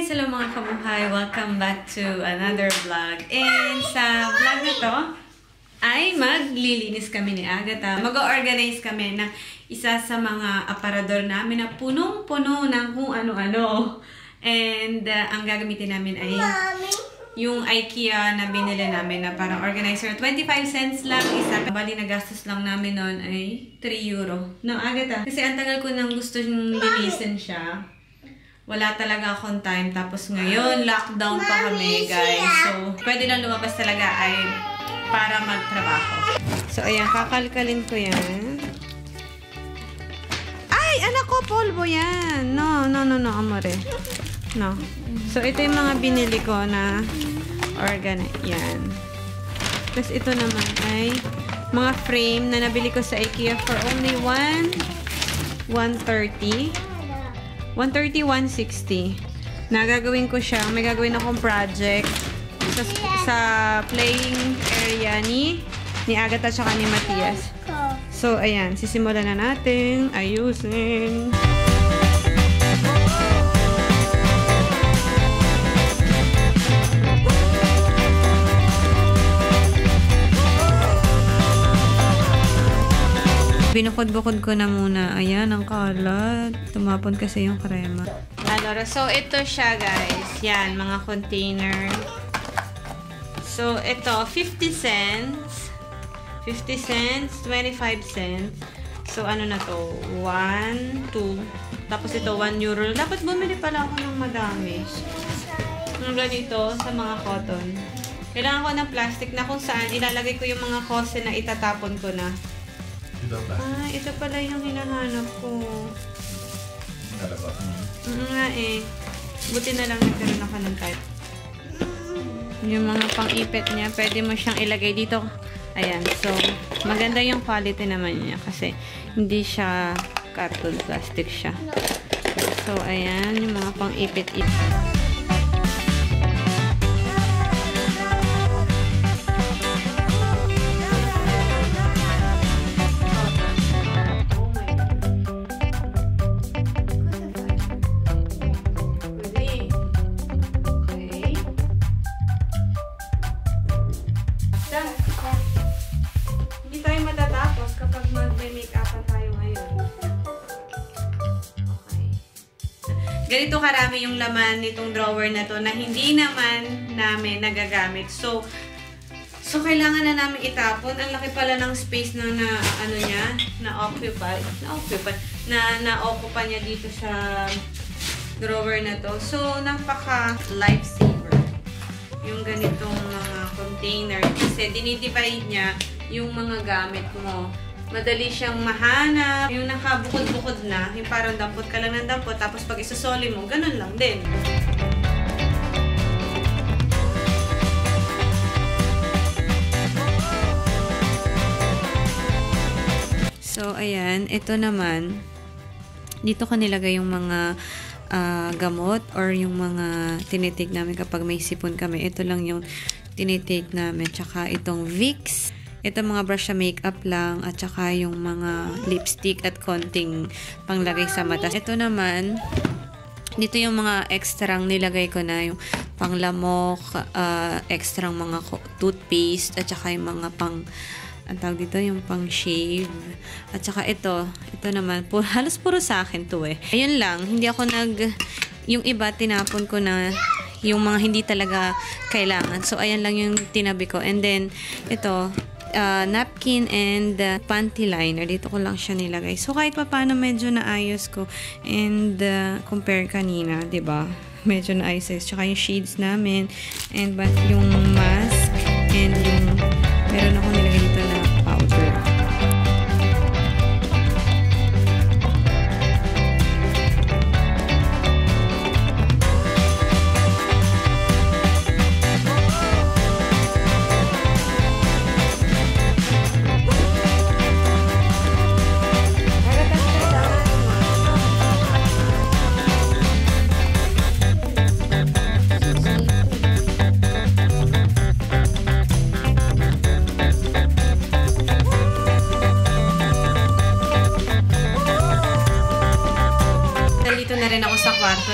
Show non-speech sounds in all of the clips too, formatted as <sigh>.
guys! Hello mga kabuhay! Welcome back to another vlog. And sa vlog na to, ay maglilinis kami ni Agatha. Mag-organize kami ng isa sa mga aparador namin na punong-puno ng kung ano-ano. And uh, ang gagamitin namin ay yung IKEA na binili namin na parang organizer. 25 cents lang isa. Bali na gastos lang namin noon ay 3 euro. No, Agatha? Kasi ang tagal ko nang gusto yung linisin siya wala talaga akong time. Tapos ngayon, lockdown pa kami, guys. So, pwede lang lumabas talaga ay para magtrabaho. So, ayan, kakalkalin ko yan. Ay, anak ko, polvo yan. No, no, no, no, amore. No. So, ito yung mga binili ko na organ. Yan. Tapos, ito naman ay mga frame na nabili ko sa IKEA for only 1 130 130, 160. Nagagawin ko siya. May gagawin akong project sa, sa playing area ni ni Agatha at ni Matias. So, ayan. Sisimulan na natin. Ayusin. Binukod-bukod ko na muna. Ayan, ang kalat. Tumapon kasi yung krema. Ano, so ito siya guys. Yan, mga container. So, ito, 50 cents. 50 cents, 25 cents. So, ano na to? 1, 2. Tapos ito, 1 euro. Dapat bumili pala ako ng madami. Ang dito sa mga cotton. Kailangan ko ng plastic na kung saan ilalagay ko yung mga kose na itatapon ko na. Ito. Ah, ito pala yung hinahanap ko. Nalaba. Oo nga eh. Buti na lang nagkaroon ako ng type. Yung mga pang-ipit niya, pwede mo siyang ilagay dito. Ayan, so, maganda yung quality naman niya kasi hindi siya carton plastic siya. So, ayan, yung mga pang-ipit-ipit. Ganito karami yung laman nitong drawer na to na hindi naman namin nagagamit. So, so kailangan na namin itapon. Ang laki pala ng space na na ano niya, na occupy, na occupy, na na-occupy niya dito sa drawer na to. So, napaka lifesaver yung ganitong mga container kasi dinidivide niya yung mga gamit mo. Madali siyang mahanap. Yung nakabukod-bukod na, yung parang dampot ka lang ng dampot, tapos pag isusoli mo, ganun lang din. So, ayan. Ito naman, dito ko nilagay yung mga uh, gamot or yung mga tinitake namin kapag may sipon kami. Ito lang yung tinitake namin. Tsaka itong Vicks. Ito mga brush sa makeup lang at tsaka yung mga lipstick at konting panglagay sa mata. Ito naman, dito yung mga extrang nilagay ko na yung panglamok, uh, extrang mga toothpaste at tsaka yung mga pang ang tawag dito, yung pang shave. At saka ito, ito naman, pu halos puro sa akin to eh. Ayun lang, hindi ako nag, yung iba tinapon ko na yung mga hindi talaga kailangan. So, ayan lang yung tinabi ko. And then, ito, uh, napkin and uh, panty liner. Dito ko lang siya nilagay. So, kahit pa paano medyo naayos ko. And, uh, compare kanina, ba diba? Medyo naayos. Tsaka yung shades namin. And, but, yung mask. And, yung, meron ako nilagay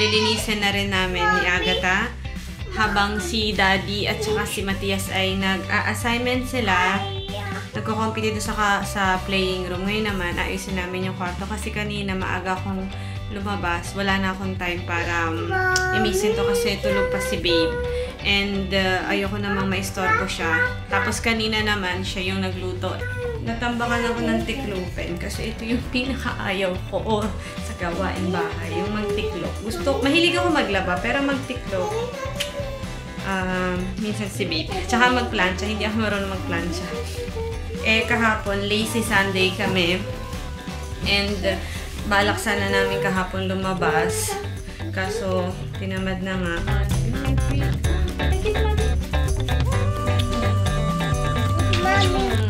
lilinisin na rin namin ni Agatha. Habang si Daddy at saka si Matias ay nag-assignment sila, nagko-compete dito sa, sa playing room. Ngayon naman, ayusin namin yung kwarto kasi kanina maaga akong lumabas. Wala na akong time para um, imisin to kasi tulog pa si Babe. And uh, ayoko namang maistorbo siya. Tapos kanina naman, siya yung nagluto. Natambakan ako ng tiklupen kasi ito yung pinakaayaw ko sa gawain bahay, yung magtiklop. Gusto, mahilig ako maglaba, pero magtiklop, um, minsan si babe. Tsaka magplancha, hindi ako marunong magplancha. Eh, kahapon, lazy Sunday kami. And, balak sana namin kahapon lumabas. Kaso, tinamad na nga. Mommy,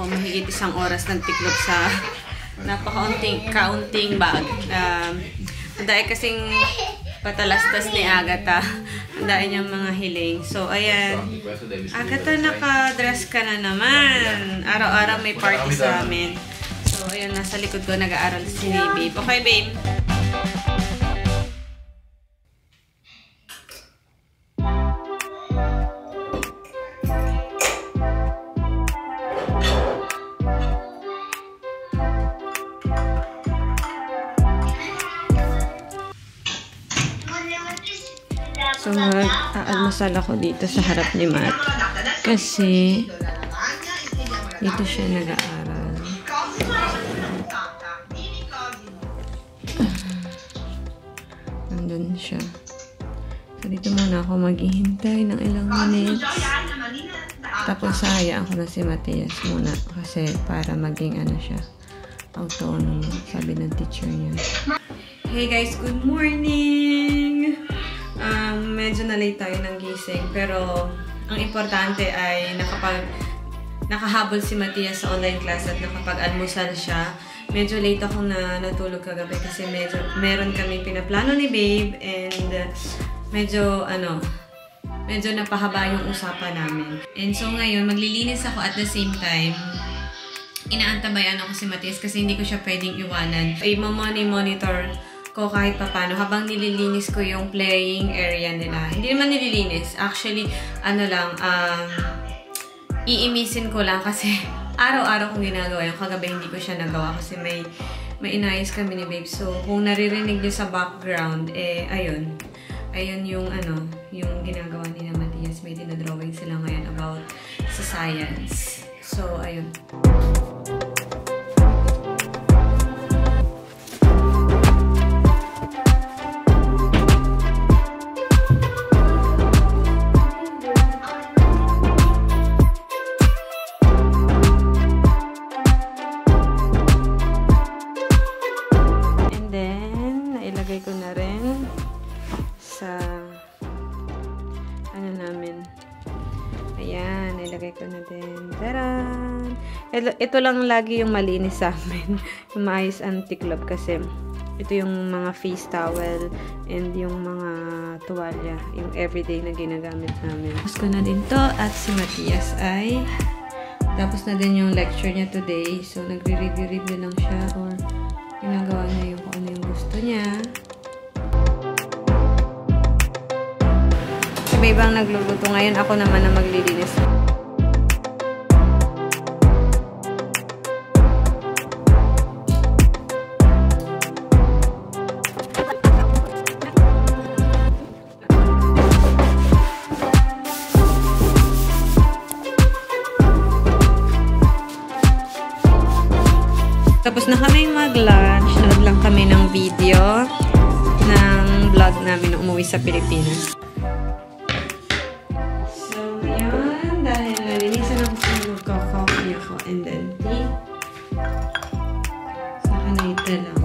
ako, mahigit isang oras ng tiklop sa <laughs> napakaunting kaunting bag. Um, ang dahil kasing patalastas ni Agatha. <laughs> Ang dahil niyang mga hiling. So, ayan. Agatha, naka-dress ka na naman. Araw-araw may party sa amin. So, ayun, nasa likod ko nag-aaral si Babe. Okay, Babe? So, mag-aalmasal ako dito sa harap ni Matt. Kasi, dito siya nag-aaral. Nandun siya. So, dito muna ako maghihintay ng ilang minutes. Tapos, sayaan ko na si Matias muna. Kasi, para maging ano siya, autonomous, sabi ng teacher niya. Hey guys, good morning! Um, medyo na-late tayo ng gising, pero ang importante ay nakapag nakahabol si Matias sa online class at nakapag-almusal siya. Medyo late ako na natulog kagabi kasi medyo meron kami pinaplano ni Babe and medyo ano, medyo napahaba yung usapan namin. And so ngayon, maglilinis ako at the same time inaantabayan ako si Matias kasi hindi ko siya pwedeng iwanan. I-money monitor ko kahit papano habang nililinis ko yung playing area nila. Hindi naman nililinis. Actually, ano lang, um, iimisin ko lang kasi <laughs> araw-araw kong ginagawa yung kagabi hindi ko siya nagawa kasi may may inayos kami ni Babe. So, kung naririnig niyo sa background, eh, ayun. Ayun yung, ano, yung ginagawa ni na Matias. May dinadrawing sila ngayon about sa science. So, ayun. Ito, lang lagi yung malinis sa amin. <laughs> yung maayos ang tiklop kasi ito yung mga face towel and yung mga tuwalya. Yung everyday na ginagamit namin. Tapos ko na din to at si Matias ay tapos na din yung lecture niya today. So, nagre-review-review lang siya or ginagawa niya yung kung ano yung gusto niya. Si Babe ang nagluluto ngayon. Ako naman ang maglilinis. Tapos na kami mag-lunch. Nalad lang kami ng video ng vlog namin na umuwi sa Pilipinas. So, yun. Dahil nalinisan ako sa magka-coffee ako and then tea. Saka na ito lang.